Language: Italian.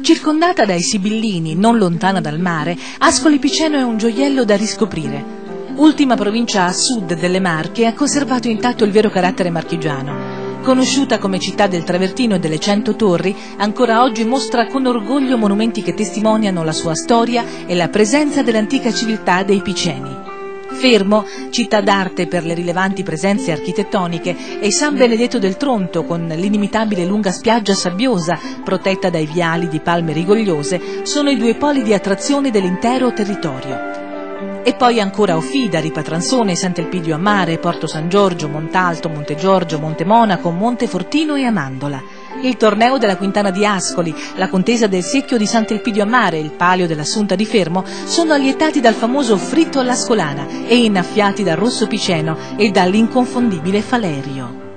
Circondata dai Sibillini, non lontana dal mare, Ascoli Piceno è un gioiello da riscoprire. Ultima provincia a sud delle Marche, ha conservato intatto il vero carattere marchigiano. Conosciuta come città del travertino e delle cento torri, ancora oggi mostra con orgoglio monumenti che testimoniano la sua storia e la presenza dell'antica civiltà dei Piceni. Fermo, città d'arte per le rilevanti presenze architettoniche, e San Benedetto del Tronto con l'inimitabile lunga spiaggia sabbiosa, protetta dai viali di palme rigogliose, sono i due poli di attrazione dell'intero territorio. E poi ancora Ofida, Ripatransone, Sant'Elpidio a Mare, Porto San Giorgio, Montalto, Monte Giorgio, Monte Monaco, Montefortino e Amandola. Il torneo della Quintana di Ascoli, la contesa del secchio di Sant'Elpidio a Mare, il palio dell'Assunta di Fermo sono allietati dal famoso fritto all'ascolana e innaffiati dal rosso piceno e dall'inconfondibile Falerio.